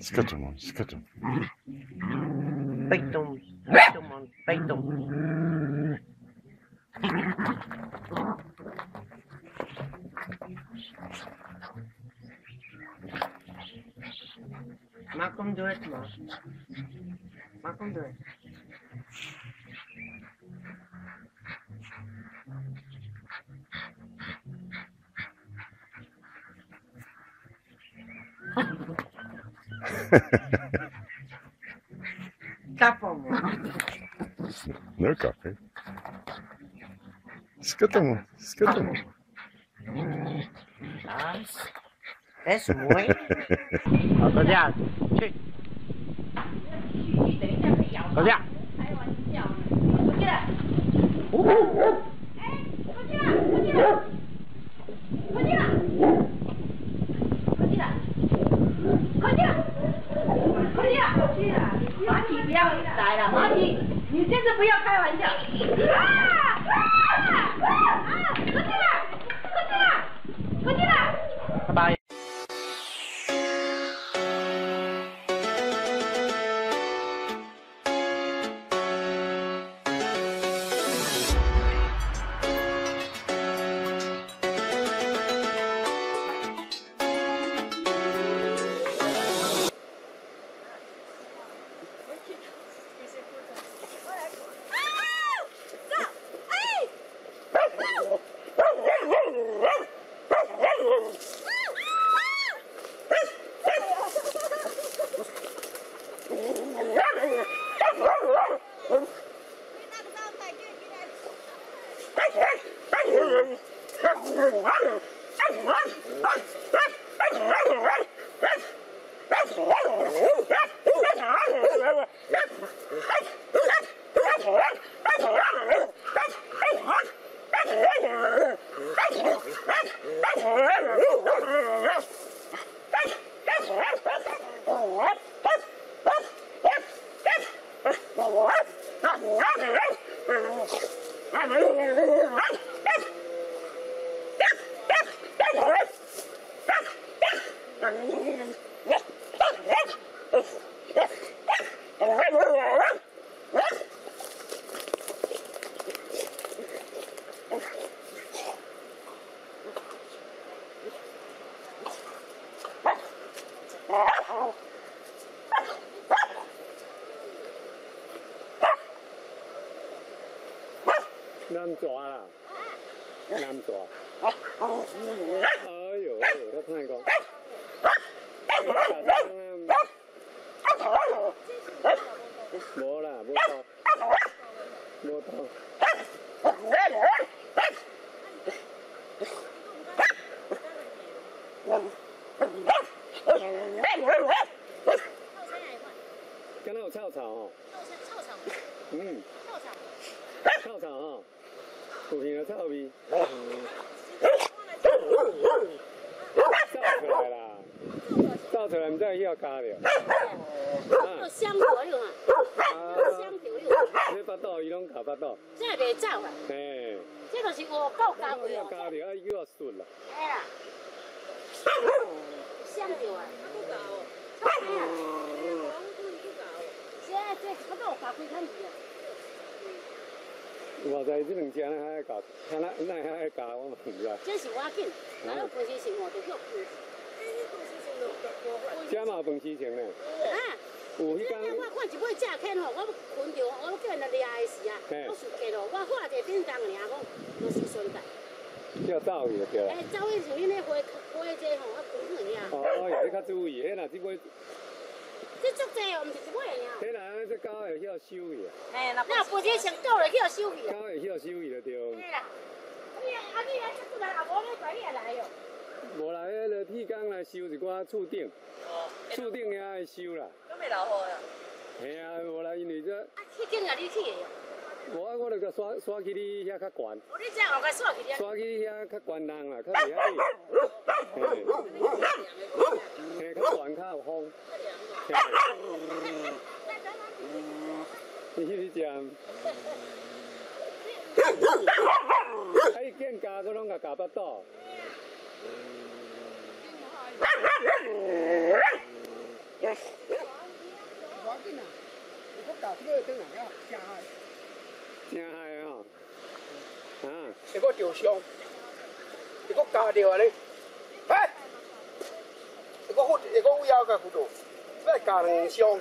Скажем, скажем. Пойдем. Tá Não é café. Escuta, amor. Escuta, amor. Nossa. É muito. Olha, Rapaziada. 不要来了，马体，你这次不要开玩笑。啊啊啊！南抓啦，南抓。哎呦，我看讲。无啦，无到，无到。敢若有臭草哦。嗯。臭草吼，有闻到臭味。走出来啦，倒出来毋知要加了。啊，香火用啊，香酒用，这巴肚伊拢加巴肚。这袂走啊，嘿，这就是五够加要味哦。加了，啊，伊要顺啦。哎呀，香酒啊，哎呀，这这巴肚加几摊味啊？我知这两只咱还爱加，咱咱咱还爱加，我嘛毋知。这是我紧，然后分析生活就叫分析。这嘛有饭时情呢。啊，有迄我天，我看一尾正坑吼，我困着，我叫人掠的时啊，我输客咯，我画者叮当尔，讲就是顺带。叫走去就对啦。哎，走去像恁咧花花这吼，我困去尔。哦，有你较注意，迄若即尾，这足济哦，毋是一尾尔。迄若这狗会晓收去，哎，那那飞机成狗了，去互收去啊。狗会晓收去就对。对啦。你啊，你来出来，阿无你快你也来哦。无啦，迄个铁工来收一寡厝顶，厝顶遐会收啦。都没老好呀。嘿啊，无啦，因为这，啊，去景啊，你去的哟。无啊，我著甲刷刷去你遐较悬，哦，你这样我该刷去遐。刷去你遐较悬人啦，较袂遐热。嘿，嘿，较悬较有风。你去食。啊，伊见家佫拢甲夹巴肚。真嗨吼！啊，一个着伤，一个加掉安尼，哎，一个虎，一个乌鸦个虎度，再加两伤，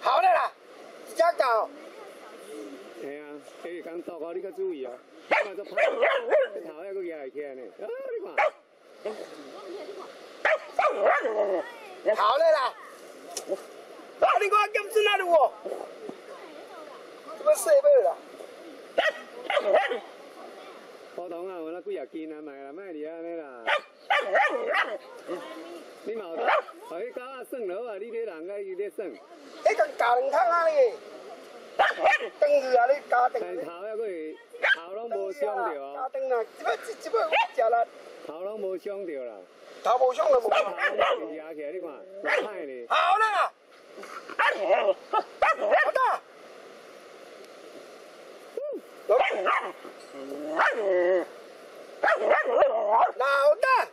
好了啦，一只加，嘿啊，迄个讲糟糕，你较注意哦。看这跑，这头还佫压会起来呢。啊，你看，好了啦，啊，你看检准哪路哦？这个细尾啦，普通啊，我那几啊斤啊，卖啦，卖伫安尼啦。你嘛有，互迄狗仔耍落啊，你这人 个伊咧耍，你个加两桶啊你，等于啊你加但等，头还佫会头拢无伤着加哦，等啦，这摆这这摆食啦，头拢无伤着啦，头无伤就无。头拢压起来，你看，偌歹咧。好了啦，老大，老大，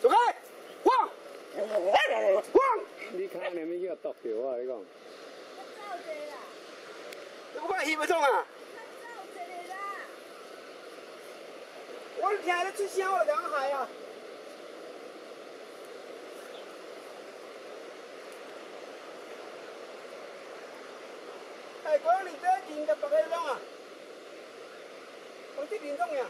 走开，你看你们叫毒着我，你讲。你我翕不中啊？我听得出声，我两海呀。哎，我你这人个白个弄啊？我这人弄呀。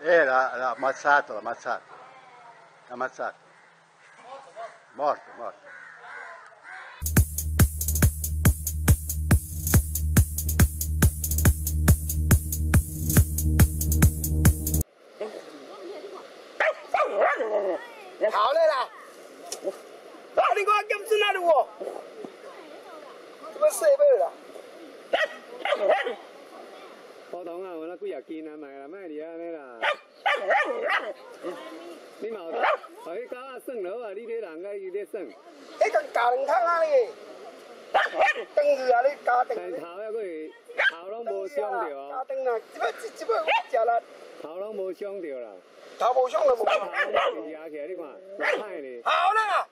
Eh, l'ha, l'ha ammazzato, l'ha ammazzato. L'ha ammazzato. Morto, morto. Thảo đây là Thảo 我懂啊，我那几日见啊，咪啦，咩你啊，你啦？你冇得，我去搞下算了啊，你啲人个有啲算。你仲搞人汤啊你？等住啊，你搞等。头一个头拢冇伤着啊。搞啦啊，只不只不我食啦。头拢冇伤着啦。头冇伤了冇。牙齿你，好啦。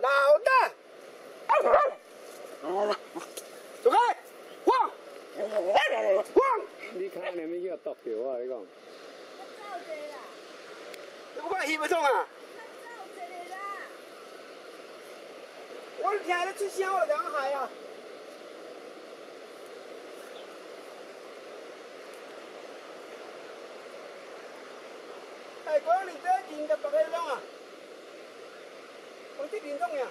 脑袋，走开，逛，逛。你看你们又倒酒啊？你讲。你不管行不中啊？我的天，这出现我两海呀、啊！百公里加一斤的不可以啊。我自己种呀。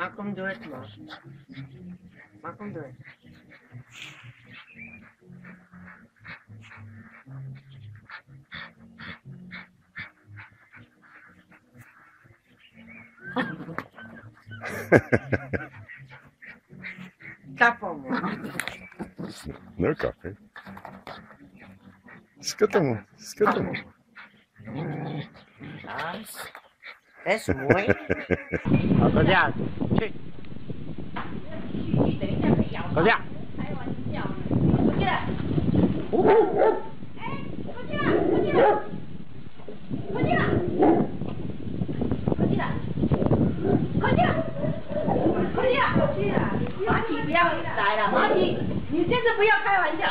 Malcolm Durant, mano. Malcolm Durant. Tá capa, mano. Não é capa. Escuta, mano. Escuta, mano. Nice. 哎，过去了，过去了，过去了，过去了，过去了，过去了，过去了。马吉不要来了，马吉，你这次不要开玩笑。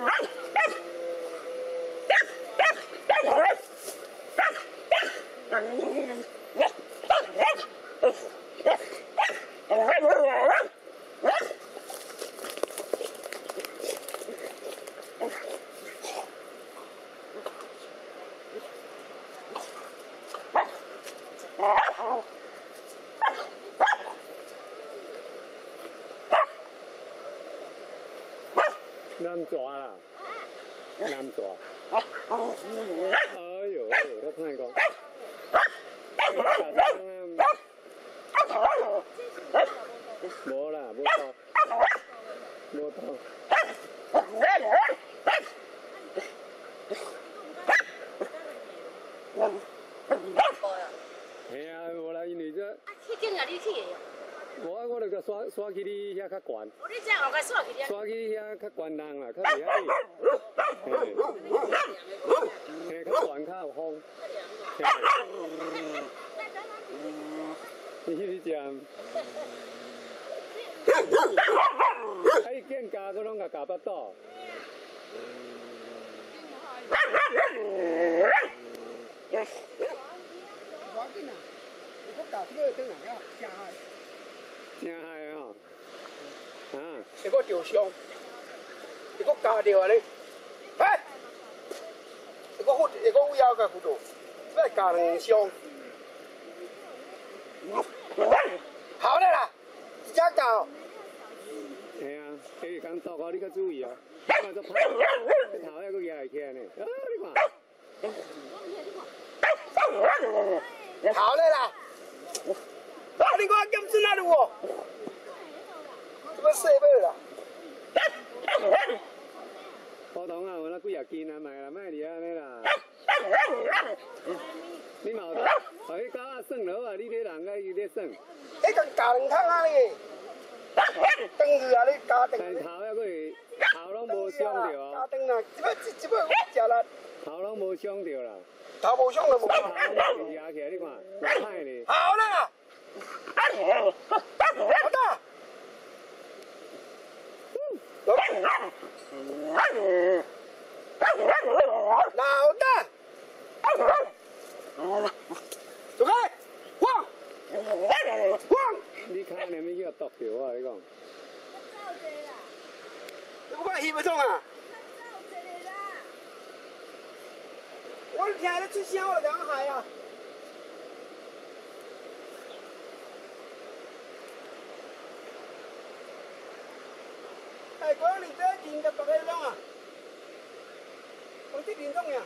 What? Yes. 刷刷去你遐较悬，我你这样我该刷去的。刷去遐较悬人啦，较袂遐哩。嘿，嘿，较悬较有风。嘿，你去食。啊，伊见家佫拢甲夹巴肚。我紧啊，你个搞这个灯啊，要加害，真嗨吼！啊，一个受伤，一个加掉啊你，哎，一个护一个乌鸦个骨头，再加两伤，好嘞啦，一只搞，系啊，下日讲倒高你较注意哦，看做歹，头还佫压起来呢，啊，你看。好了啦，啊，你看检视哪里哦？这个细尾啦，普通啊，我那几啊斤啊，卖啦，卖你安尼啦。你嘛有，互迄狗啊算落啊，你这人个伊咧算，一个加两汤啊你，啊你头啊佫是头拢无伤着加哦，等啊，这个这个食啦，头拢无伤着啦，头无伤就无。头拢压起来，你看，有歹哩。好了，老大，走开，你看你们叫毒着我，你讲。你不怕翕不中啊？我听得出声，我两海啊。哎，嗰年仔電嘅白氣窿啊，我啲電中呀。